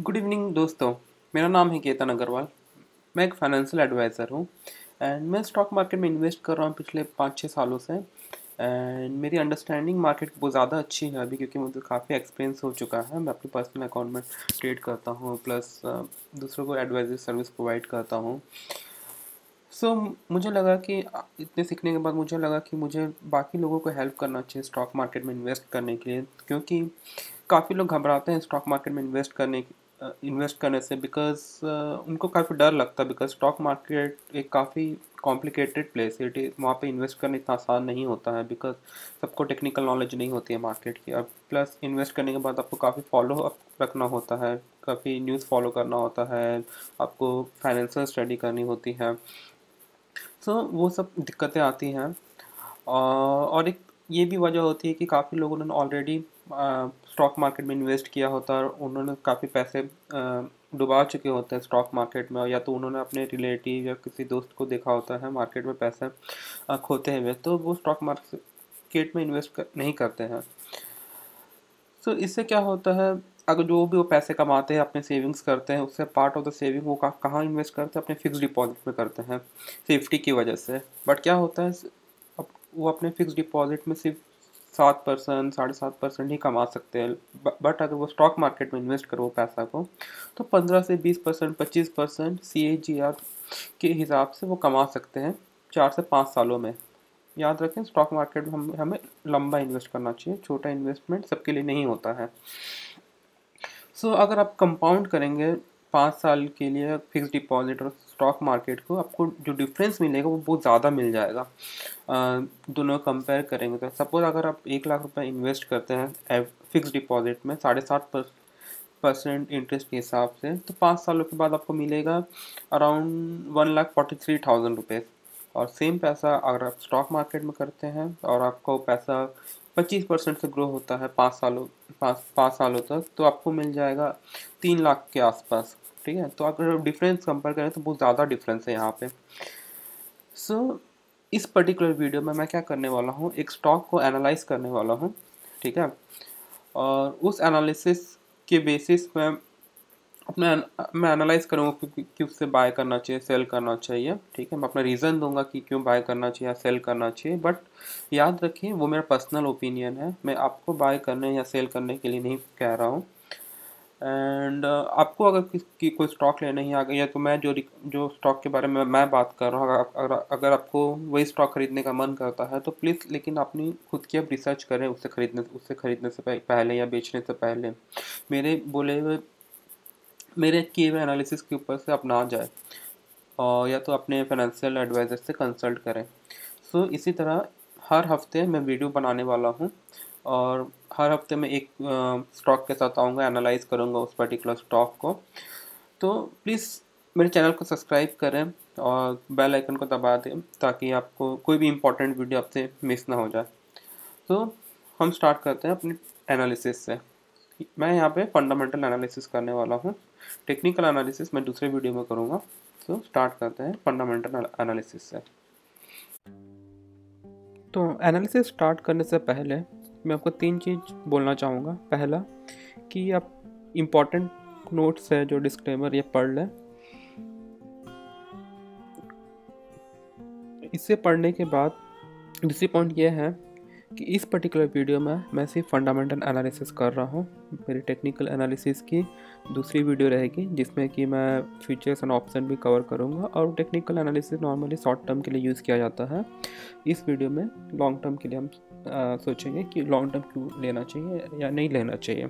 Good evening दोस्तों। मेरा नाम है केतन अग्रवाल। मैं एक फाइनेंशियल एडवाइज़र हूँ एंड मैं स्टॉक मार्केट में इन्वेस्ट कर रहा हूँ पिछले पाँच छः सालों से एंड मेरी अंडरस्टैंडिंग मार्केट बहुत ज़्यादा अच्छी है अभी क्योंकि मुझे काफ़ी एक्सपीरियंस हो चुका है। मैं अपने पर्सनल अकाउंट में ट्रेड करता हूँ प्लस दूसरों को एडवाइजरी सर्विस प्रोवाइड करता हूँ। सो so, मुझे लगा कि इतने सीखने के बाद मुझे लगा कि मुझे बाकी लोगों को हेल्प करना चाहिए स्टॉक मार्केट में इन्वेस्ट करने के लिए क्योंकि काफ़ी लोग घबराते हैं स्टॉक मार्केट में इन्वेस्ट करने इन्वेस्ट करने से बिकॉज़ uh, उनको काफ़ी डर लगता है बिकॉज़ स्टॉक मार्केट एक काफ़ी कॉम्प्लिकेटेड प्लेस है। इट वहाँ पे इन्वेस्ट करना इतना आसान नहीं होता है बिकॉज़ सबको टेक्निकल नॉलेज नहीं होती है मार्केट की। अब प्लस इन्वेस्ट करने के बाद आपको काफ़ी फॉलो अप रखना होता है काफ़ी न्यूज़ फॉलो करना होता है आपको फाइनेंशियल स्टडी करनी होती है। सो so, वो सब दिक्कतें आती हैं। और एक ये भी वजह होती है कि काफ़ी लोगों ने ऑलरेडी स्टॉक मार्केट में इन्वेस्ट किया होता है और उन्होंने काफ़ी पैसे डुबा चुके होते हैं स्टॉक मार्केट में या तो उन्होंने अपने रिलेटिव या किसी दोस्त को देखा होता है मार्केट में पैसे खोते हुए तो वो स्टॉक मार्केट में इन्वेस्ट कर, नहीं करते हैं। सो so, इससे क्या होता है अगर जो भी वो पैसे कमाते हैं अपने सेविंग्स करते हैं उससे पार्ट ऑफ़ द सेविंग वो कहाँ इन्वेस्ट करते हैं अपने फिक्स डिपॉजिट में करते हैं सेफ्टी की वजह से। बट क्या होता है वो अपने फिक्स डिपॉजिट में सिर्फ़ सात परसेंट साढ़े सात परसेंट ही कमा सकते हैं। बट अगर वो स्टॉक मार्केट में इन्वेस्ट करो पैसा को तो पंद्रह से बीस परसेंट पच्चीस percent C A ji are के हिसाब से वो कमा सकते हैं चार से पाँच सालों में। याद रखें स्टॉक मार्केट में हम हमें लंबा इन्वेस्ट करना चाहिए छोटा इन्वेस्टमेंट सबके लिए नहीं होता है। सो so, अगर आप कंपाउंड करेंगे पाँच साल के लिए फिक्स डिपॉजिट और स्टॉक मार्केट को आपको जो डिफरेंस मिलेगा वो बहुत ज़्यादा मिल जाएगा। दोनों कंपेयर करेंगे तो सपोज़ अगर आप एक लाख रुपए इन्वेस्ट करते हैं फिक्स डिपॉजिट में साढ़े सात परसेंट इंटरेस्ट के हिसाब से तो पाँच सालों के बाद आपको मिलेगा around one lakh forty three thousand rupees और सेम पैसा अगर आप स्टॉक मार्केट में करते हैं और आपको पैसा पच्चीस परसेंट से ग्रो होता है पाँच सालों, पाँच पाँच सालों तक तो आपको मिल जाएगा तीन लाख के आसपास। ठीक है तो अगर डिफरेंस कंपेयर करें तो बहुत ज़्यादा डिफरेंस है यहाँ पे। सो so, इस पर्टिकुलर वीडियो में मैं क्या करने वाला हूँ एक स्टॉक को एनालाइज करने वाला हूँ ठीक है? और उस एनालिसिस के बेसिस में अपना मैं एनालाइज करूँगा कि, कि उससे बाय करना चाहिए सेल करना चाहिए ठीक है? मैं अपना रीज़न दूँगा कि क्यों बाय करना चाहिए या सेल करना चाहिए बट याद रखिए वो मेरा पर्सनल ओपिनियन है। मैं आपको बाय करने या सेल करने के लिए नहीं कह रहा हूँ। एंड uh, आपको अगर किसी कोई स्टॉक लेना ही आ गया तो मैं जो जो स्टॉक के बारे में मैं बात कर रहा हूँ अगर अगर आपको वही स्टॉक खरीदने का मन करता है तो प्लीज़ लेकिन अपनी खुद की अब रिसर्च करें उससे खरीदने उससे खरीदने से पहले या बेचने से पहले। मेरे बोले हुए मेरे किए हुए एनालिसिस के ऊपर से अपना जाए और या तो अपने फाइनेंशियल एडवाइज़र से कंसल्ट करें। सो so, इसी तरह हर हफ़्ते मैं वीडियो बनाने वाला हूँ और हर हफ़्ते में एक स्टॉक के साथ आऊँगा एनालाइज करूँगा उस पर्टिकुलर स्टॉक को। तो प्लीज़ मेरे चैनल को सब्सक्राइब करें और बेल आइकन को दबा दें ताकि आपको कोई भी इम्पोर्टेंट वीडियो आपसे मिस ना हो जाए। तो हम स्टार्ट करते हैं अपनी एनालिसिस से। मैं यहाँ पे फंडामेंटल एनालिसिस करने वाला हूँ। टेक्निकल एनालिसिस मैं दूसरे वीडियो में करूँगा। तो स्टार्ट करते हैं फंडामेंटल एनालिसिस से। तो एनालिसिस स्टार्ट करने से पहले मैं आपको तीन चीज़ बोलना चाहूँगा। पहला, कि आप इंपॉर्टेंट नोट्स है जो डिस्क्लेमर ये पढ़ लें। इसे पढ़ने के बाद, दूसरी पॉइंट यह है कि इस पर्टिकुलर वीडियो में मैं सिर्फ़ फंडामेंटल एनालिसिस कर रहा हूँ मेरी टेक्निकल एनालिसिस की दूसरी वीडियो रहेगी जिसमें कि मैं फीचर्स एंड ऑप्शन भी कवर करूँगा और technical analysis normally short term के लिए यूज़ किया जाता है। इस वीडियो में लॉन्ग टर्म के लिए हम आ, सोचेंगे कि लॉन्ग टर्म क्यों लेना चाहिए या नहीं लेना चाहिए।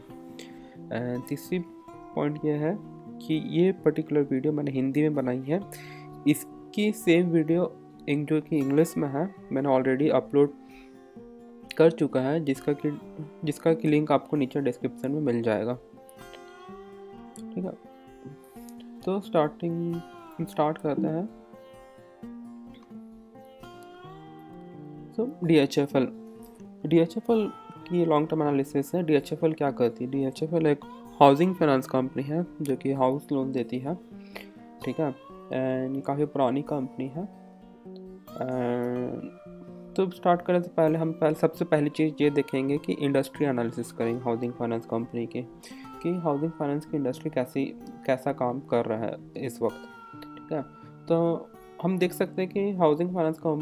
तीसरी पॉइंट यह है कि ये पर्टिकुलर वीडियो मैंने हिंदी में बनाई है। इसकी सेम वीडियो जो कि इंग्लिश में है मैंने ऑलरेडी अपलोड कर चुका है, जिसका कि जिसका कि लिंक आपको नीचे डिस्क्रिप्शन में मिल जाएगा। ठीक है? तो स्टार्टिंग स्टार्ट करते हैं। So D H F L D H F L की लॉन्ग टर्म एनालिसिस है। डी एच एफ़ एल क्या करती है? डी एच एफ़ एल एक हाउसिंग फाइनेंस कंपनी है, जो कि हाउस लोन देती है। ठीक है? एंड काफ़ी पुरानी कंपनी है। एंड तो स्टार्ट करें तो पहले हम पहले, सबसे पहली चीज़ ये देखेंगे कि इंडस्ट्री एनालिसिस करेंगे हाउसिंग फाइनेंस कंपनी की, कि हाउसिंग फाइनेंस की इंडस्ट्री कैसी, कैसा काम कर रहा है इस वक्त, ठीक है? तो हम देख सकते हैं कि हाउसिंग फाइनेंस का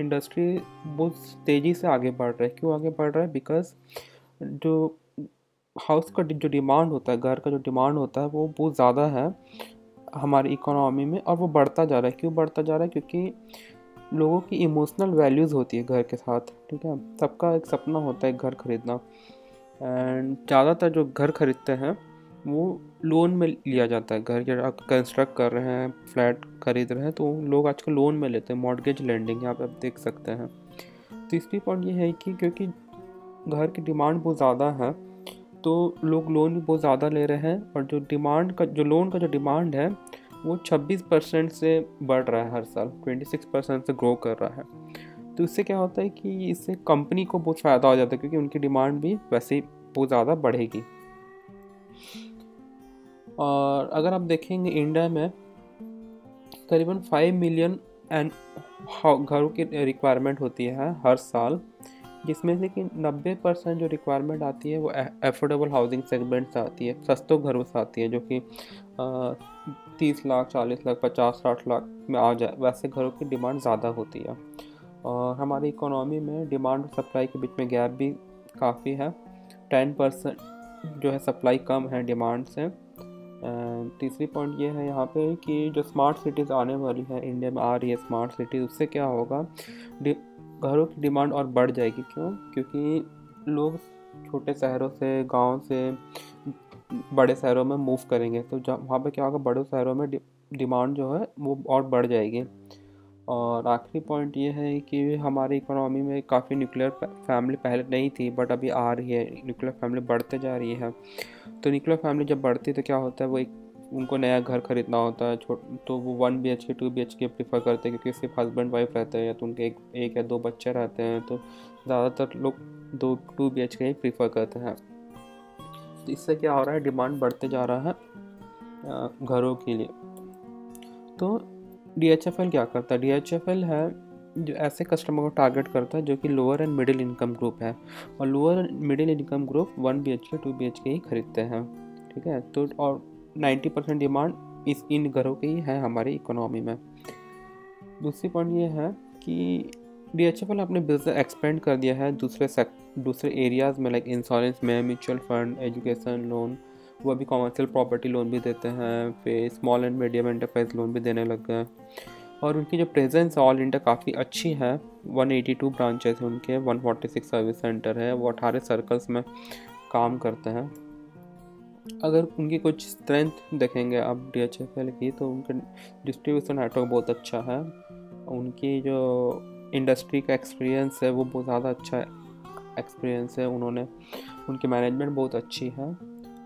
इंडस्ट्री बहुत तेज़ी से आगे बढ़ रहा है। क्यों आगे बढ़ रहा है? बिकॉज़ जो हाउस का जो डिमांड होता है, घर का जो डिमांड होता है, वो बहुत ज़्यादा है हमारी इकोनॉमी में और वो बढ़ता जा रहा है। क्यों बढ़ता जा रहा है? क्योंकि लोगों की इमोशनल वैल्यूज़ होती है घर के साथ, ठीक है? सबका एक सपना होता है घर ख़रीदना। एंड ज़्यादातर जो घर ख़रीदते हैं, वो लोन में लिया जाता है। घर जब आप कंस्ट्रक्ट कर रहे हैं फ्लैट खरीद रहे हैं तो लोग आजकल लोन में लेते हैं। मॉडगेज लैंडिंग यहाँ पे आप देख सकते हैं। तीसरी पॉइंट ये है कि क्योंकि घर की डिमांड बहुत ज़्यादा है तो लोग लोन भी बहुत ज़्यादा ले रहे हैं। और जो डिमांड का, जो लोन का जो डिमांड है वो 26 परसेंट से बढ़ रहा है हर साल 26 परसेंट से ग्रो कर रहा है। तो इससे क्या होता है कि इससे कंपनी को बहुत फ़ायदा हो जाता है क्योंकि उनकी डिमांड भी वैसे ही बहुत ज़्यादा बढ़ेगी। और अगर आप देखेंगे इंडिया में, करीबन फाइव मिलियन एंड घरों की रिक्वायरमेंट होती है हर साल, जिसमें से कि नब्बे परसेंट जो रिक्वायरमेंट आती है वो एफोर्डेबल हाउसिंग सेगमेंट से आती है, सस्तों घरों से आती है, जो कि तीस लाख, चालीस लाख, पचास, साठ लाख में आ जाए। वैसे घरों की डिमांड ज़्यादा होती है। और हमारी इकोनॉमी में डिमांड और सप्लाई के बीच में गैप भी काफ़ी है। टेन परसेंट जो है सप्लाई कम है डिमांड से। तीसरी पॉइंट ये है यहाँ पे कि जो स्मार्ट सिटीज़ आने वाली है, इंडिया में आ रही है स्मार्ट सिटीज़, उससे क्या होगा? घरों की डिमांड और बढ़ जाएगी क्यों? क्योंकि लोग छोटे शहरों से, गाँव से बड़े शहरों में मूव करेंगे तो जहाँ वहाँ पर क्या होगा, बड़े शहरों में डिमांड जो है, वो और बढ़ जाएगी। और आखिरी पॉइंट ये है कि हमारी इकोनॉमी में काफ़ी न्यूक्लियर फैमिली पहले नहीं थी बट अभी आ रही है न्यूक्लियर फैमिली बढ़ते जा रही है। तो न्यूक्लियर फैमिली जब बढ़ती है तो क्या होता है, वो एक, उनको नया घर खरीदना होता है, छोट तो वो one B H K two B H K prefer करते हैं, क्योंकि सिर्फ़ हस्बैंड वाइफ रहते हैं, या तो उनके एक एक या दो बच्चे रहते हैं तो ज़्यादातर लोग दो to B H K he prefer करते हैं। तो इससे क्या हो रहा है? डिमांड बढ़ते जा रहा है घरों के लिए। तो डीएचएफएल क्या करता है? डी एच एफ़ एल है, जो ऐसे कस्टमर को टारगेट करता है जो कि lower and middle income group है। और lower and middle income group one B H K two B H K ही खरीदते हैं, ठीक है? तो और नाइन्टी परसेंट डिमांड इस, इन घरों की ही है हमारी इकोनॉमी में। दूसरी पॉइंट ये है कि डी एच एफ़ एल ने अपने बिज़नेस एक्सपेंड कर दिया है दूसरे दूसरे एरियाज़ में लाइक इंश्योरेंस में म्यूचुअल फंड एजुकेशन लोन वो अभी कॉमर्शियल प्रॉपर्टी लोन भी देते हैं, फिर small and medium enterprise loan भी देने लग गए। और उनकी जो प्रेजेंस ऑल इंडिया काफ़ी अच्छी है। 182 ब्रांचेस हैं उनके 146 सर्विस सेंटर है, वो अठारह सर्कल्स में काम करते हैं। अगर उनकी कुछ स्ट्रेंथ देखेंगे आप डी एच एफ़ एल की तो उनका डिस्ट्रीब्यूशन नेटवर्क बहुत अच्छा है। उनकी जो इंडस्ट्री का एक्सपीरियंस है, वो बहुत ज़्यादा अच्छा एक्सपीरियंस है उन्होंने। उनकी मैनेजमेंट बहुत अच्छी है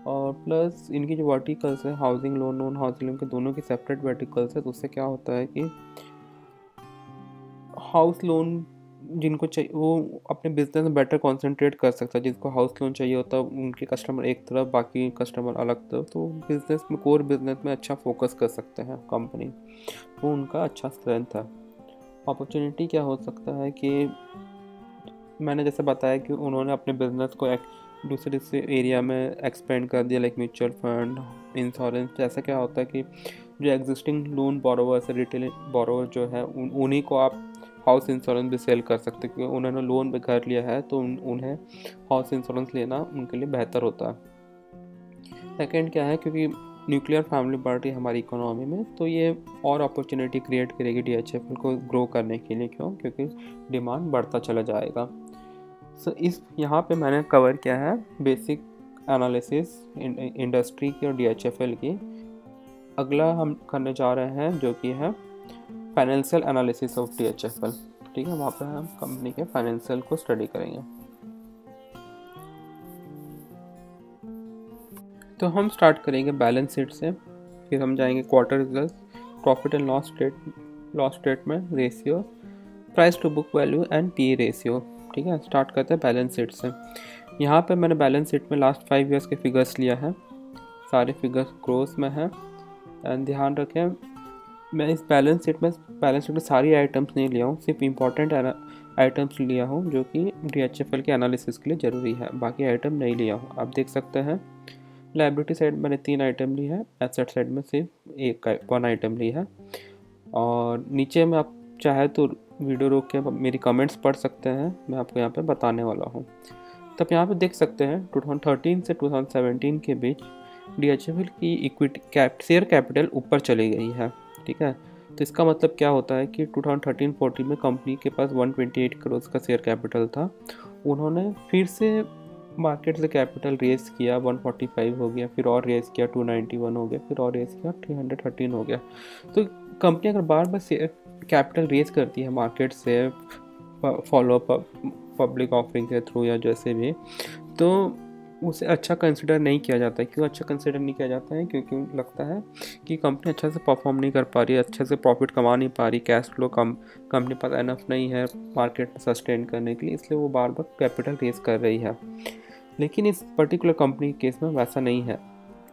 और प्लस इनकी जो वर्टिकल्स है, housing loan, non housing loan के दोनों की सेपरेट वर्टिकल्स है तो उससे क्या होता है कि हाउस लोन जिनको चाहिए, वो अपने बिज़नेस में बेटर कंसंट्रेट कर सकता है। जिसको हाउस लोन चाहिए होता है, उनके कस्टमर एक तरफ़, बाकी कस्टमर अलग तरफ़ तो बिज़नेस में कोर बिज़नेस में अच्छा फोकस कर सकते हैं कंपनी वो उनका अच्छा स्ट्रेंथ है। अपॉर्चुनिटी क्या हो सकता है कि मैंने जैसे बताया कि उन्होंने अपने बिज़नेस को एक दूसरे से एरिया में एक्सपेंड कर दिया लाइक म्यूचुअल फंड इंश्योरेंस जैसा क्या होता है कि जो existing loan borrowers retail borrower जो है उन उन्हीं को आप हाउस इंश्योरेंस भी सेल कर सकते हैं क्योंकि उन्होंने लोन पे घर लिया है तो उन, उन्हें हाउस इंश्योरेंस लेना उनके लिए बेहतर होता है। सेकेंड क्या है क्योंकि न्यूक्लियर फैमिली पार्टी हमारी इकोनॉमी में तो ये और अपॉर्चुनिटी क्रिएट करेगी डी को ग्रो करने के लिए क्यों? क्योंकि डिमांड बढ़ता चला जाएगा। सो so, इस यहाँ पे मैंने कवर किया है बेसिक एनालिसिस इंडस्ट्री की और डीएचएफएल की। अगला हम करने जा रहे हैं जो कि है फाइनेंशियल एनालिसिस ऑफ़ डीएचएफएल ठीक है वहाँ पे हम कंपनी के फाइनेंशियल को स्टडी करेंगे। तो हम स्टार्ट करेंगे बैलेंस शीट से फिर हम जाएँगे quarter result profit and loss state loss statement ratio price to book value and P ratio ठीक है स्टार्ट करते हैं बैलेंस शीट से। यहाँ पे मैंने बैलेंस शीट में लास्ट फाइव ईयर्स के फिगर्स लिया है। सारे फिगर्स क्रोस में हैं। एंड ध्यान रखें, मैं इस बैलेंस शीट में बैलेंस शीट में सारी आइटम्स नहीं लिया हूँ, सिर्फ़ इंपॉर्टेंट आइटम्स लिया हूँ, जो कि डी एच एफ़ एल के एनालिसिस के लिए ज़रूरी है। बाकी आइटम नहीं लिया हूँ। आप देख सकते हैं लाइब्रेटी साइड मैंने तीन आइटम ली है। एसेट साइड में सिर्फ़ एक वन आइटम ली है। और नीचे में आप चाहे तो वीडियो रोक के मेरी कमेंट्स पढ़ सकते हैं। मैं आपको यहाँ पे बताने वाला हूँ। तब यहाँ पे देख सकते हैं 2013 से 2017 के बीच डी की इक्विटी कैप शेयर कैपिटल ऊपर चली गई है, ठीक है? तो इसका मतलब क्या होता है कि 2013-14 में कंपनी के पास 128 करोड़ का शेयर कैपिटल था। उन्होंने फिर से मार्केट से कैपिटल रेस किया 145 हो गया, फिर और रेस किया 291 हो गया, फिर और रेस किया 313 हो गया। तो कंपनी अगर बार बार कैपिटल रेज करती है मार्केट से फॉलो पब्लिक ऑफरिंग के थ्रू या जैसे भी तो उसे अच्छा कंसिडर नहीं किया जाता है। क्यों अच्छा कंसिडर नहीं किया जाता है? क्योंकि लगता है कि कंपनी अच्छा से परफॉर्म नहीं कर पा रही अच्छे से प्रॉफिट कमा नहीं पा रही कैश फ्लो कम कंपनी पास एनफ नहीं है मार्केट सस्टेन करने के लिए, इसलिए वो बार बार कैपिटल रेज कर रही है। लेकिन इस पर्टिकुलर कंपनी के केस में वैसा नहीं है,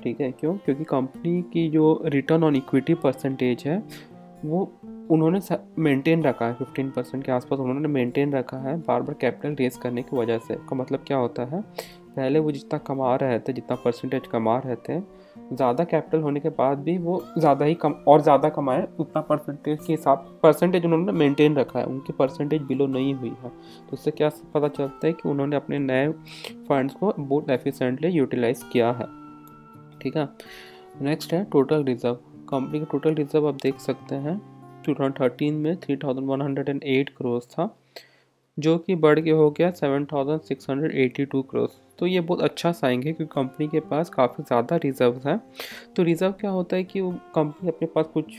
ठीक है? क्यों? क्योंकि कंपनी की जो रिटर्न ऑन इक्विटी परसेंटेज है, वो उन्होंने मेंटेन रखा है फिफ्टीन परसेंट के आसपास उन्होंने मेंटेन रखा है बार बार कैपिटल रेस करने की वजह से। का मतलब क्या होता है? पहले वो जितना कमा रहे थे, जितना परसेंटेज कमा रहे थे, ज़्यादा कैपिटल होने के बाद भी वो ज़्यादा ही कम, और ज़्यादा कमाए, उतना परसेंटेज के हिसाब परसेंटेज उन्होंने मेंटेन रखा है, उनकी परसेंटेज बिलो नहीं हुई है। तो उससे क्या पता चलता है कि उन्होंने अपने नए फंड्स को बहुत एफिशिएंटली यूटिलाइज किया है। ठीक है? नेक्स्ट है टोटल रिज़र्व कंपनी का टोटल रिज़र्व आप देख सकते हैं। 2013 में 3108 करोड़ था, जो कि बढ़ के हो गया 7682 करोड़ तो ये बहुत अच्छा साइन है क्योंकि कंपनी के पास काफ़ी ज़्यादा रिज़र्व है। तो रिज़र्व क्या होता है कि वो कंपनी अपने पास कुछ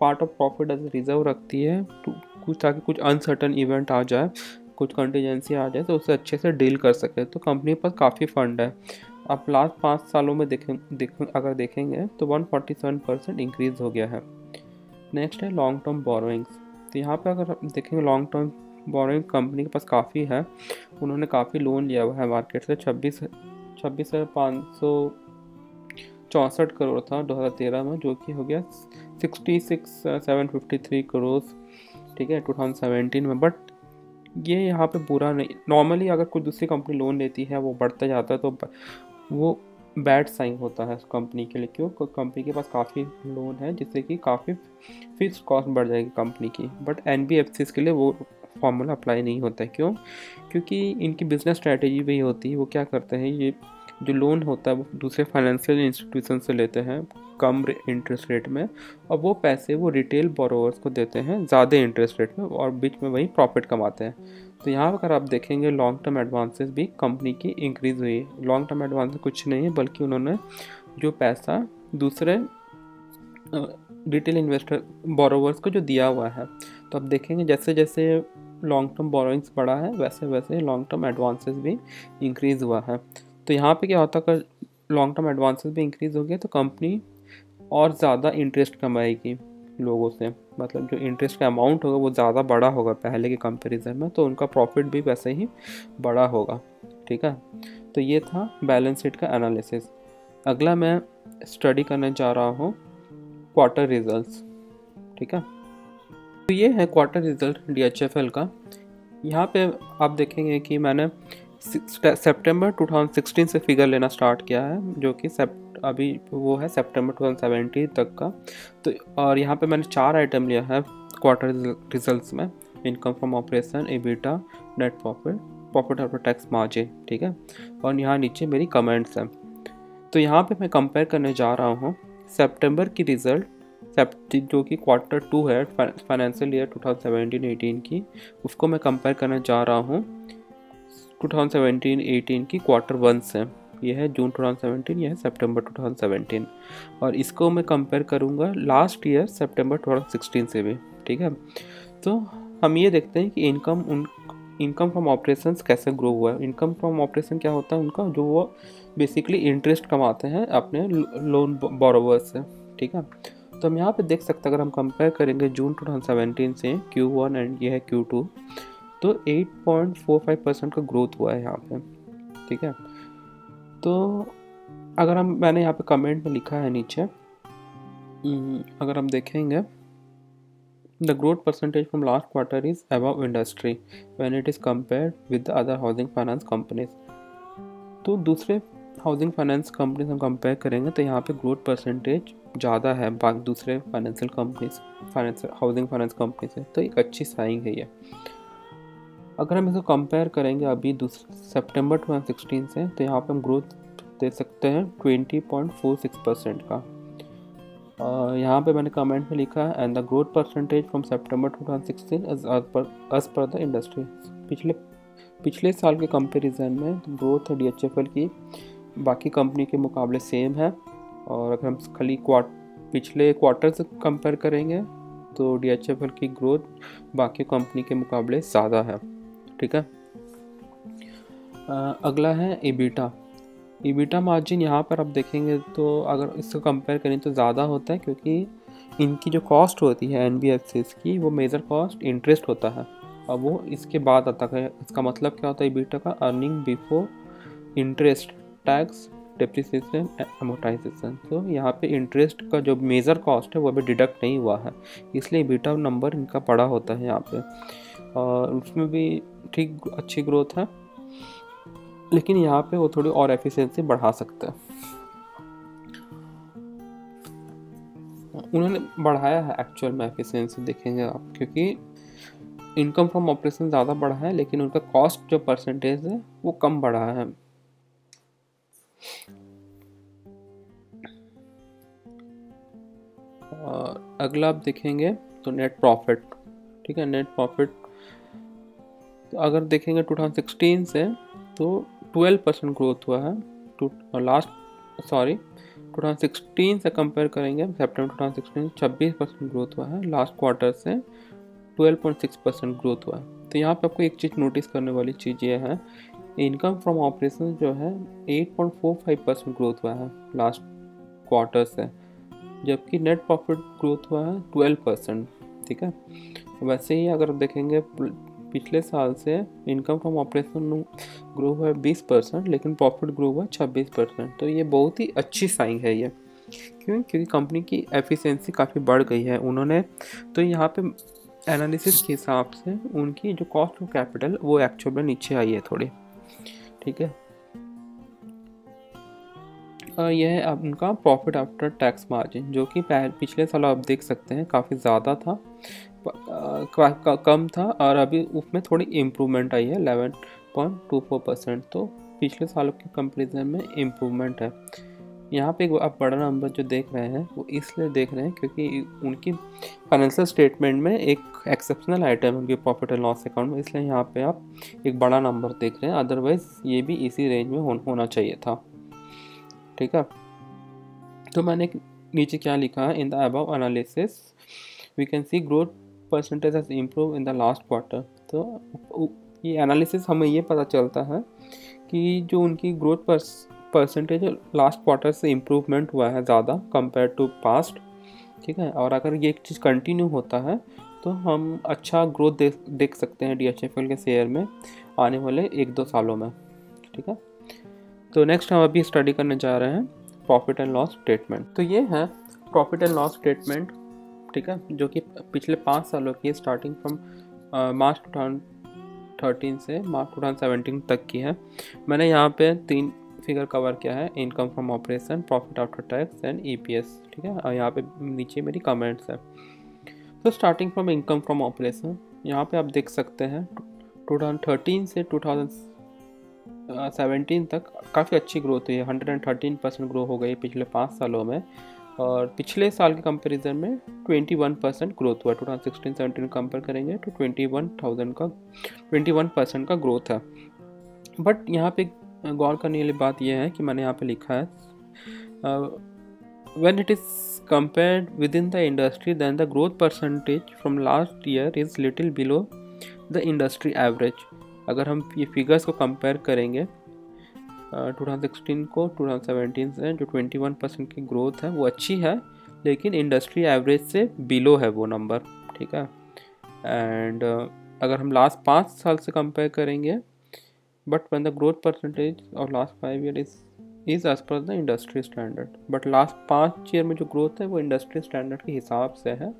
part of profit as reserve रखती है तो कुछ ताकि कुछ अनसर्टन इवेंट आ जाए, कुछ कंटीजेंसी आ जाए तो उसे अच्छे से डील कर सके। तो कंपनी के पास काफ़ी फंड है। आप लास्ट पाँच सालों में देखें देखें, अगर देखेंगे तो 147 परसेंट इंक्रीज़ हो गया है। नेक्स्ट है लॉन्ग टर्म बोरोइंग्स तो यहाँ पे अगर देखेंगे लॉन्ग टर्म बोरोइंग कंपनी के पास काफ़ी है। उन्होंने काफ़ी लोन लिया हुआ है मार्केट से। छब्बीस छब्बीस हज़ार पाँच सौ चौंसठ करोड़ था 2013 में, जो कि हो गया sixty six seven fifty three crore ठीक है टू थाउज़ेंड सेवेंटीन में। बट ये यहाँ पे बुरा नहीं नॉर्मली अगर कोई दूसरी कंपनी लोन लेती है, वो बढ़ता जाता है तो वो बैड साइन होता है कंपनी के लिए क्यों कंपनी के पास काफ़ी लोन है, जिससे कि काफ़ी फिक्स कॉस्ट बढ़ जाएगी कंपनी की। बट एन के लिए वो फॉर्मूला अप्लाई नहीं होता है। क्यों? क्योंकि इनकी बिज़नेस स्ट्रैटेजी वही होती है, वो क्या करते हैं, ये जो लोन होता है, वो दूसरे फाइनेंशियल इंस्टीट्यूशन से लेते हैं, कम इंटरेस्ट रेट में, और वो पैसे वो रिटेल बोरोवर्स को देते हैं, ज़्यादा इंटरेस्ट रेट में, और बीच में वही प्रॉफिट कमाते हैं। तो यहाँ अगर आप देखेंगे लॉन्ग टर्म एडवांसेस भी कंपनी की इंक्रीज़ हुई है। लॉन्ग टर्म एडवांस कुछ नहीं है, बल्कि उन्होंने जो पैसा दूसरे रिटेल इन्वेस्टर बोरोवर्स को जो दिया हुआ है तो आप देखेंगे जैसे जैसे लॉन्ग टर्म बोरोइंग्स बढ़ा है, वैसे वैसे लॉन्ग टर्म एडवांसेस भी इंक्रीज़ हुआ है। तो यहाँ पे क्या होता है लॉन्ग टर्म एडवांसेस भी इंक्रीज़ हो गया तो कंपनी और ज़्यादा इंटरेस्ट कमाएगी लोगों से। मतलब जो इंटरेस्ट का अमाउंट होगा वो ज़्यादा बड़ा होगा पहले के कंपैरिजन में तो उनका प्रॉफिट भी वैसे ही बड़ा होगा, ठीक है? तो ये था बैलेंस शीट का एनालिसिस अगला मैं स्टडी करने जा रहा हूँ क्वार्टर रिजल्ट्स ठीक है? तो ये है quarter result D H F L का। यहाँ पे आप देखेंगे कि मैंने सितंबर 2016 से फिगर लेना स्टार्ट किया है, जो कि अभी वो है सितंबर 2017 तक का। तो और यहाँ पे मैंने चार आइटम लिया है क्वार्टर रिजल्ट्स में income from operation EBITDA net profit profit after tax margin ठीक है? और यहाँ नीचे मेरी कमेंट्स हैं। तो यहाँ पे मैं कंपेयर करने जा रहा हूँ। सितंबर की रिज़ल्ट जो कि क्वार्टर टू है फाइनेंशियल ईयर 2017-18 की, उसको मैं कंपेयर करने जा रहा हूँ। 2017-18 की क्वार्टर वन से। ये है जून 2017 ये है सितंबर 2017 और इसको मैं कंपेयर करूँगा लास्ट ईयर सितंबर 2016 से भी, ठीक है? तो हम ये देखते हैं कि इनकम उन इनकम फ्रॉम ऑपरेशन कैसे ग्रो हुआ है। इनकम फ्रॉम ऑपरेशन क्या होता है उनका? जो वो बेसिकली इंटरेस्ट कमाते हैं अपने लोन बोरोवर्स से, ठीक है? तो हम यहाँ पे देख सकते हैं, अगर हम कंपेयर करेंगे जून 2017 से Q1 एंड ये है Q2 तो 8.45 परसेंट का ग्रोथ हुआ है यहाँ पे, ठीक है? तो अगर हम मैंने यहाँ पे कमेंट में लिखा है नीचे हम्म, अगर हम देखेंगे the growth percentage from last quarter is above when it is compared with the other housing finance companies. तो दूसरे हाउसिंग फाइनेंस कंपनीज़ हम कंपेयर करेंगे तो यहाँ पे ग्रोथ परसेंटेज ज़्यादा है बाकी दूसरे financial companies finance housing finance company से। तो एक अच्छी साइंग है ये। अगर हम इसको कंपेयर करेंगे अभी सितंबर 2016 से तो यहाँ पे हम ग्रोथ दे सकते हैं 20.46 परसेंट का। यहाँ पे मैंने कमेंट में लिखा है and the growth percentage from September 2016 is as per the industry पिछले पिछले साल के कंपैरिजन में growth D H F L की, बाकी कंपनी के मुकाबले सेम है। और अगर हम खाली क्वार्ट पिछले क्वार्टर से कंपेयर करेंगे तो डी एच एफ़ एल की ग्रोथ बाकी कंपनी के मुकाबले ज़्यादा है। ठीक है? अगला है ईबीटा ईबीटा मार्जिन यहाँ पर आप देखेंगे तो अगर इसको कंपेयर करें तो ज़्यादा होता है क्योंकि इनकी जो कॉस्ट होती है एन की, वो मेजर कॉस्ट इंटरेस्ट होता है। और वो इसके बाद आता है। इसका मतलब क्या होता है? ईबीटा का earning before interest tax depreciation amortisation तो यहाँ पे इंटरेस्ट का जो मेजर कॉस्ट है, वो अभी डिडक्ट नहीं हुआ है। इसलिए बीटा नंबर इनका बड़ा होता है यहाँ पे। और उसमें भी ठीक अच्छी ग्रोथ है, लेकिन यहाँ पे वो थोड़ी और एफिशिएंसी बढ़ा सकते हैं। उन्होंने बढ़ाया है एक्चुअल में एफिशिएंसी देखेंगे आप, क्योंकि इनकम फ्रॉम ऑपरेशन ज़्यादा बढ़ा है, लेकिन उनका कॉस्ट जो परसेंटेज है, वो कम बढ़ा है। और अगला आप देखेंगे तो नेट प्रॉफिट ठीक है नेट प्रॉफिट तो अगर देखेंगे 2016 से तो 12 परसेंट ग्रोथ हुआ है। टू लास्ट सॉरी 2016 से कंपेयर करेंगे सितंबर 2016 26 परसेंट ग्रोथ हुआ है। लास्ट क्वार्टर से 12.6 परसेंट ग्रोथ हुआ है। तो यहाँ पे आपको एक चीज़ नोटिस करने वाली चीज़ ये है इनकम फ्रॉम ऑपरेशन जो है 8.45 परसेंट ग्रोथ हुआ है लास्ट क्वार्टर से, जबकि नेट प्रॉफिट ग्रोथ हुआ है 12 परसेंट ठीक है? वैसे ही अगर देखेंगे पिछले साल से इनकम फ्रॉम ऑपरेशन ग्रो हुआ है बीस परसेंट लेकिन प्रॉफिट ग्रो हुआ छब्बीस परसेंट तो ये बहुत ही अच्छी साइन है ये। क्यों? क्योंकि कंपनी की एफिशिएंसी काफ़ी बढ़ गई है। उन्होंने तो यहाँ पे एनालिसिस के हिसाब से उनकी जो कॉस्ट ऑफ़ कैपिटल वो एक्चुअल में नीचे आई है थोड़ी। ठीक है? यह है उनका प्रॉफिट आफ्टर टैक्स मार्जिन जो कि पिछले साल आप देख सकते हैं, काफ़ी ज़्यादा था। कम था और अभी उसमें थोड़ी इम्प्रूवमेंट आई है eleven point two four percent तो पिछले सालों के कंपेरिजन में इम्प्रूवमेंट है। यहाँ पे आप बड़ा नंबर जो देख रहे हैं वो इसलिए देख रहे हैं क्योंकि उनकी फाइनेंशियल स्टेटमेंट में एक एक्सेप्शनल आइटम है उनके प्रॉफिट एंड लॉस अकाउंट में। इसलिए यहाँ पे आप एक बड़ा नंबर देख रहे हैं अदरवाइज़ ये भी इसी रेंज में हो, होना चाहिए था। ठीक है? तो मैंने नीचे क्या लिखा है? In the above analysis we can see growth percentage has improve in the last quarter तो ये एनालिसिस हमें ये पता चलता है कि जो उनकी ग्रोथ परसेंटेज लास्ट क्वार्टर से इम्प्रूवमेंट हुआ है ज़्यादा कंपेयर टू पास्ट ठीक है? और अगर ये चीज़ कंटिन्यू होता है तो हम अच्छा ग्रोथ देख देख सकते हैं डीएचएफएल के शेयर में आने वाले एक दो सालों में, ठीक है? तो नेक्स्ट हम अभी स्टडी करने जा रहे हैं प्रॉफिट एंड लॉस स्टेटमेंट तो ये है प्रॉफिट एंड लॉस स्टेटमेंट ठीक है, जो कि पिछले पाँच सालों की starting from March two thousand thirteen से मार्च टू थाउज़ेंड सेवेंटीन तक की है। मैंने यहाँ पे तीन फिगर कवर किया है income from operation profit after tax and EPS ठीक है? और यहाँ पे नीचे मेरी कमेंट्स है। तो starting from income from operation यहाँ पे आप देख सकते हैं टू थाउज़ेंड थर्टीन से टू थाउज़ेंड सेवेंटीन तक काफ़ी अच्छी ग्रोथ हुई है। Hundred and thirteen percent grow हो गई पिछले पाँच सालों में। और पिछले साल के कंपैरिजन में 21 परसेंट ग्रोथ हुआ। Two thousand sixteen seventeen compare करेंगे तो 21,000 का 21 परसेंट का ग्रोथ है। बट यहाँ पे गौर करने वाली बात यह है कि मैंने यहाँ पे लिखा है when it is compared within the industry then the growth percentage from last year is little below the industry average अगर हम ये फिगर्स को कंपेयर करेंगे 2016 को 2017 से जो 21 परसेंट की ग्रोथ है वो अच्छी है लेकिन इंडस्ट्री एवरेज से बिलो है वो नंबर ठीक है? एंड uh, अगर हम लास्ट पाँच साल से कंपेयर करेंगे but one the growth percentage और last five year is is as per the industry standard but last पाँच ईयर में जो ग्रोथ है वो इंडस्ट्री स्टैंडर्ड के हिसाब से है।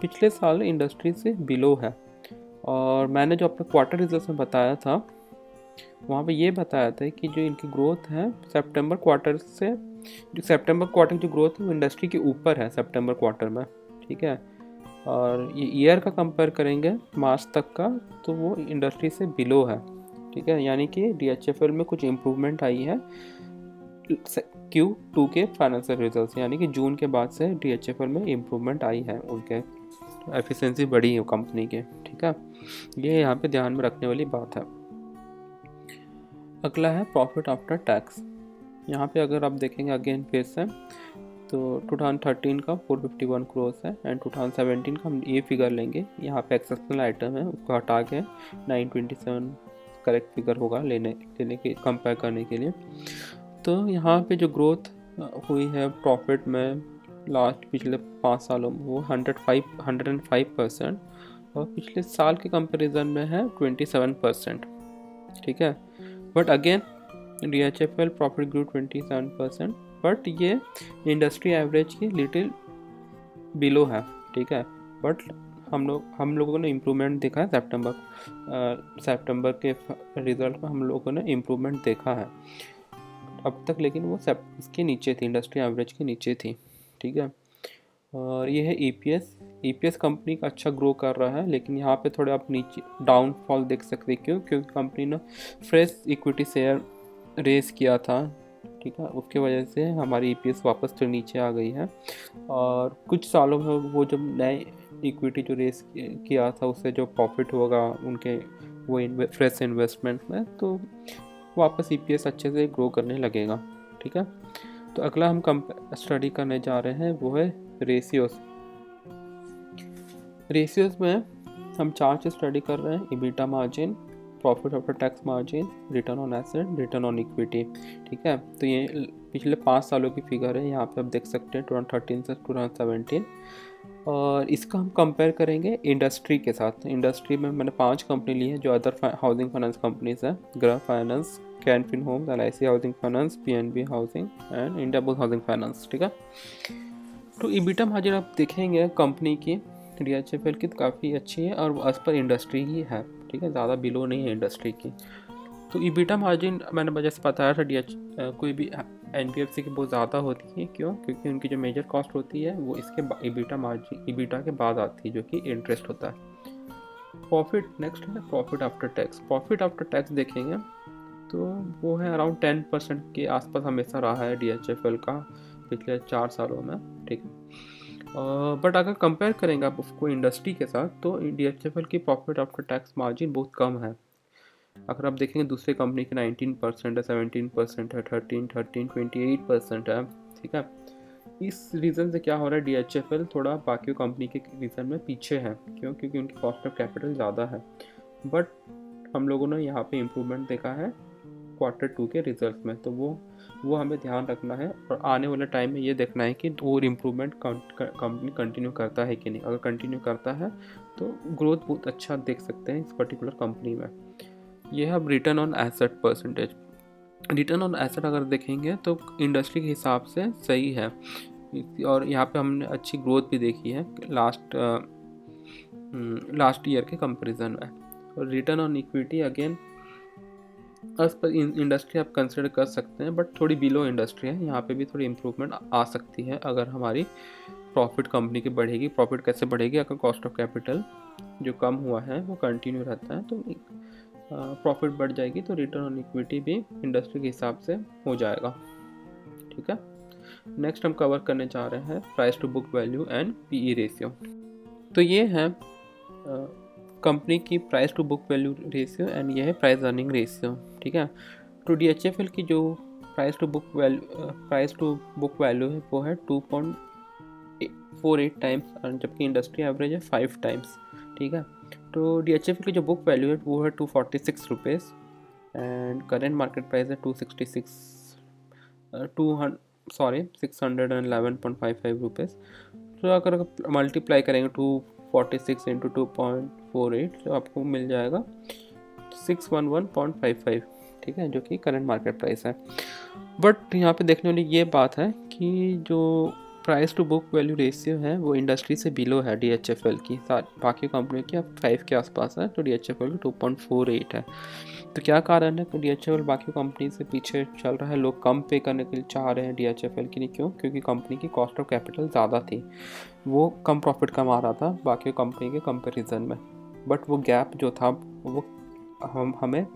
पिछले साल इंडस्ट्री से बिलो है। और मैंने जो अपने क्वार्टर रिज़ल्ट में बताया था वहाँ पे ये बताया था कि जो इनकी ग्रोथ है सितंबर क्वार्टर से, जो सितंबर क्वार्टर की जो ग्रोथ है, वो इंडस्ट्री के ऊपर है सितंबर क्वार्टर में, ठीक है? और ये ईयर का कंपेयर करेंगे मार्च तक का तो वो इंडस्ट्री से बिलो है, ठीक है? यानी कि डीएचएफएल में कुछ इम्प्रूवमेंट आई है क्यू टू के फाइनेंशियल रिज़ल्ट यानी कि जून के बाद से DHFL में इम्प्रूवमेंट आई है उनके एफिशिएंसी बढ़ी है कंपनी के, ठीक है? ये यहाँ पे ध्यान में रखने वाली बात है। अगला है प्रॉफिट आफ्टर टैक्स यहाँ पे अगर आप देखेंगे अगेन फिर से तो 2013 का 451 क्रोस है एंड 2017 का हम ये फिगर लेंगे। यहाँ पे एक्सेप्शनल आइटम है, उसको हटा के 927 करेक्ट फिगर होगा लेने लेने के कंपेयर करने के लिए। तो यहाँ पे जो ग्रोथ हुई है प्रॉफिट में लास्ट पिछले पाँच सालों में, वो hundred five hundred and five percent और पिछले साल के कंपैरिजन में है ट्वेंटी सेवन परसेंट ठीक है? But again D H F L profit grow twenty seven percent but ये इंडस्ट्री एवरेज की लिटिल बिलो है, ठीक है? बट हम लोग, हम लोगों ने इम्प्रूवमेंट देखा है सेप्टेम्बर सेप्टेम्बर के रिज़ल्ट में हम लोगों ने इम्प्रूवमेंट देखा है। अब तक लेकिन वो इसके नीचे थी इंडस्ट्री एवरेज के नीचे थी, ठीक है? और ये है E P S S company का अच्छा ग्रो कर रहा है लेकिन यहाँ पे थोड़े आप नीचे डाउनफॉल देख सकते हैं क्यों? क्योंकि कंपनी ने फ्रेश इक्विटी शेयर रेस किया था ठीक है? उसके वजह से हमारी एस वापस तो नीचे आ गई है। और कुछ सालों में वो जब नए इक्विटी जो रेस किया था उससे जो प्रॉफिट होगा उनके वो इन्वे, फ्रेश इन्वेस्टमेंट में तो वापस ई एस अच्छे से ग्रो करने लगेगा ठीक है? तो अगला हम कम स्टडी करने जा रहे हैं वो है रेशियोस रेशियोस में हम चार चीज़ स्टडी कर रहे हैं EBITDA margin profit after tax margin return on asset return on equity ठीक है? तो ये पिछले पाँच सालों की फिगर है, यहाँ पे आप देख सकते हैं टू थर्टीन से टू सेवेंटीन और इसका हम कंपेयर करेंगे इंडस्ट्री के साथ। इंडस्ट्री में मैंने पाँच कंपनी ली है, जो अदर हाउसिंग फाइनेंस कंपनीज़ है Gruh finance Canfin homes L I C housing finance P N B housing and India bull housing finance ठीक है? तो ईबिटा मार्जिन आप देखेंगे कंपनी की डी एच एफ़ एल की तो काफ़ी अच्छी है और एज पर इंडस्ट्री ही है, ठीक है? ज़्यादा बिलो नहीं है इंडस्ट्री की। तो ईबिटा मार्जिन मैंने वजह से बताया था डी एच कोई भी एन बी एफ़ सी की बहुत ज़्यादा होती है। क्यों? क्योंकि उनकी जो मेजर कॉस्ट होती है, वो इसके ईबिटा मार्जिन ईबिटा के बाद आती है, जो कि इंटरेस्ट होता है। प्रॉफिट नेक्स्ट है profit after tax profit after tax देखेंगे तो वो है अराउंड टेन परसेंट के आसपास हमेशा रहा है डी एच एफ़ एल का पिछले चार सालों में, ठीक है? बट अगर कंपेयर करेंगे आप उसको इंडस्ट्री के साथ तो डी एच एफ़ एल की प्रॉफिट आफ्टर टैक्स मार्जिन बहुत कम है। अगर आप देखेंगे दूसरे कंपनी के नाइनटीन परसेंट है सेवनटीन परसेंट है thirteen thirteen twenty eight percent है, ठीक है? इस रीज़न से क्या हो रहा है? डी एच एफ़ एल थोड़ा बाकी कंपनी के रीज़न में पीछे है। क्यों? क्योंकि उनकी कॉस्ट ऑफ़ कैपिटल ज़्यादा है। बट हम लोगों ने यहाँ पे इम्प्रूवमेंट देखा है क्वार्टर टू के रिज़ल्ट में तो वो वो हमें ध्यान रखना है और आने वाले टाइम में ये देखना है कि और इम्प्रूवमेंट कंपनी कंटिन्यू करता है कि नहीं। अगर कंटिन्यू करता है तो ग्रोथ बहुत अच्छा देख सकते हैं इस पर्टिकुलर कंपनी में। यह है अब return on asset percentage return on asset अगर देखेंगे तो इंडस्ट्री के हिसाब से सही है। और यहाँ पे हमने अच्छी ग्रोथ भी देखी है लास्ट लास्ट ईयर के कंपैरिजन में। और return on equity again as per industry आप कंसिडर कर सकते हैं बट थोड़ी बिलो इंडस्ट्री है, यहाँ पे भी थोड़ी इम्प्रूवमेंट आ सकती है अगर हमारी प्रॉफिट कंपनी की बढ़ेगी। प्रॉफिट कैसे बढ़ेगी? अगर कॉस्ट ऑफ़ कैपिटल जो कम हुआ है, वो कंटिन्यू रहता है तो प्रॉफिट बढ़ जाएगी तो रिटर्न ऑन इक्विटी भी इंडस्ट्री के हिसाब से हो जाएगा। ठीक है? नेक्स्ट हम कवर करने जा रहे हैं price to book value and PE ratio तो ये है कंपनी की price to book value ratio and यह है प्राइस अर्निंग रेशियो ठीक है? तो डी एच एफ़ एल की जो price to book value price to book value है, वो है two point four eight times जबकि इंडस्ट्री एवरेज है फाइव टाइम्स ठीक है? तो डी एच एफ़ एल की जो बुक वैल्यू है, वो है two forty six rupees and current market price है two sixty six two sorry six hundred and eleven point five five rupees तो अगर मल्टीप्लाई करेंगे two forty six into two point four eight तो आपको मिल जाएगा six one one point five five ठीक है, जो कि करंट मार्केट प्राइस है। बट यहाँ पे देखने वाली ये बात है कि जो price to book value ratio है, वो इंडस्ट्री से बिलो है डी एच एफ़ एल की। बाकी कंपनियों की अब फाइव के आसपास है तो D H F L two point four eight है। तो क्या कारण है कि डी एच एफ़ एल बाकी कंपनी से पीछे चल रहा है? लोग कम पे करने के लिए चाह रहे हैं डी एच एफ़ एल के लिए क्यों? क्योंकि कंपनी की कॉस्ट ऑफ़ कैपिटल ज़्यादा थी। वो कम प्रॉफिट कमा रहा था बाकी कंपनी के कंपेरिजन में। बट वो गैप जो था, वो हम, हमें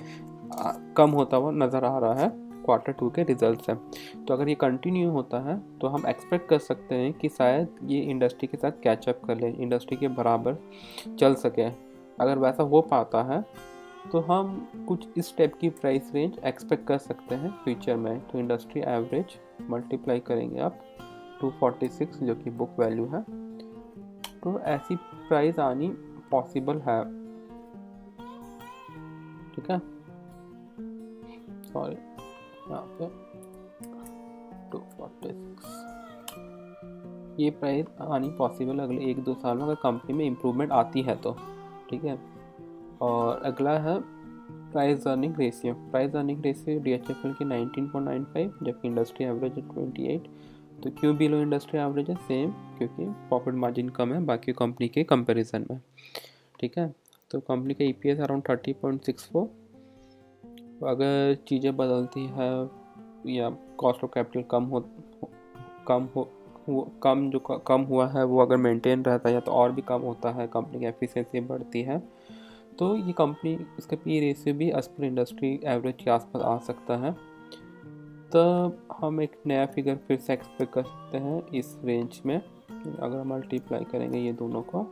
कम होता हुआ नज़र आ रहा है क्वार्टर टू के रिज़ल्ट से। तो अगर ये कंटिन्यू होता है तो हम एक्सपेक्ट कर सकते हैं कि शायद ये इंडस्ट्री के साथ कैचअप कर ले इंडस्ट्री के बराबर चल सके। अगर वैसा हो पाता है तो हम कुछ इस टाइप की प्राइस रेंज एक्सपेक्ट कर सकते हैं फ्यूचर में। तो इंडस्ट्री एवरेज मल्टीप्लाई करेंगे आप 246 जो कि बुक वैल्यू है। तो ऐसी प्राइस आनी पॉसिबल है। ठीक है? सॉरी यहाँ पे टू फोर्टी सिक्स ये प्राइस आनी पॉसिबल अगले एक दो साल में अगर कंपनी में इम्प्रूवमेंट आती है तो। ठीक है? और अगला है price earning ratio price earning ratio D H F L की नाइनटीन पॉइंट नाइन फाइव जबकि इंडस्ट्री एवरेज ट्वेंटी एट तो क्यों बिलो इंडस्ट्री एवरेज है? सेम क्योंकि प्रॉफिट मार्जिन कम है, बाकी कंपनी के कंपैरिजन में। ठीक है? तो कंपनी का E P S around thirty point six four अगर चीज़ें बदलती है, या कॉस्ट ऑफ़ कैपिटल कम हो कम हो कम जो कम हुआ है, वो अगर मेंटेन रहता है, या तो और भी कम होता है कंपनी की एफिशिएंसी बढ़ती है तो ये कंपनी इसका पी रेशियो भी एज पर इंडस्ट्री एवरेज के आसपास आ सकता है। तब हम एक नया फिगर फिर से एक्सपेक्ट कर सकते हैं इस रेंज में। अगर हम मल्टीप्लाई करेंगे ये दोनों को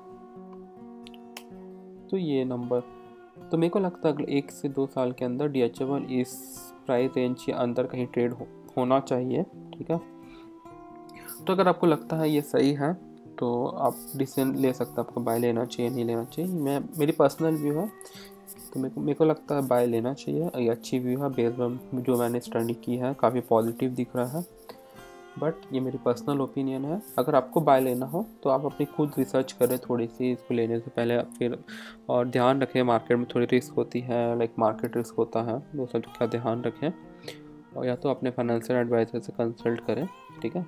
तो ये नंबर तो मेरे को लगता है अगले एक से दो साल के अंदर डी एच इस प्राइस रेंज के अंदर कहीं ट्रेड हो, होना चाहिए ठीक है? तो अगर आपको लगता है ये सही है तो आप डिसीज़न ले सकते हैं आपको बाय लेना चाहिए नहीं लेना चाहिए। मैं मेरी पर्सनल व्यू है तो मेरे को मेरे को लगता है बाय लेना चाहिए। ये अच्छी व्यू है बेस्ड जो मैंने स्टडी की है, काफ़ी पॉजिटिव दिख रहा है। बट ये मेरी पर्सनल ओपिनियन है। अगर आपको बाय लेना हो तो आप अपनी खुद रिसर्च करें थोड़ी सी, इसको लेने से पहले फिर और ध्यान रखें मार्केट में थोड़ी रिस्क होती है लाइक मार्केट रिस्क होता है, वो सब का ध्यान रखें। और या तो अपने फाइनेंशियल एडवाइज़र से कंसल्ट करें, ठीक है?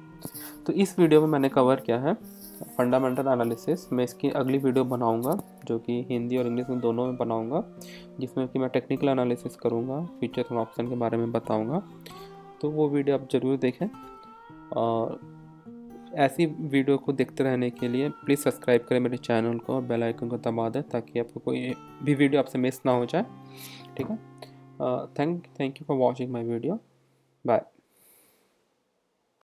तो इस वीडियो में मैंने कवर किया है। फंडामेंटल एनालिसिस, मैं इसकी अगली वीडियो बनाऊँगा, जो कि हिंदी और इंग्लिश में दोनों में बनाऊँगा, जिसमें कि मैं टेक्निकल एनालिसिस करूँगा फ्यूचर ऑप्शन के बारे में बताऊँगा। तो वो वीडियो आप ज़रूर देखें। और ऐसी वीडियो को देखते रहने के लिए प्लीज़ सब्सक्राइब करें मेरे चैनल को और बेल आइकन को दबा दें, ताकि आपको कोई भी वीडियो आपसे मिस ना हो जाए। ठीक है? Thank thank you for watching my video bye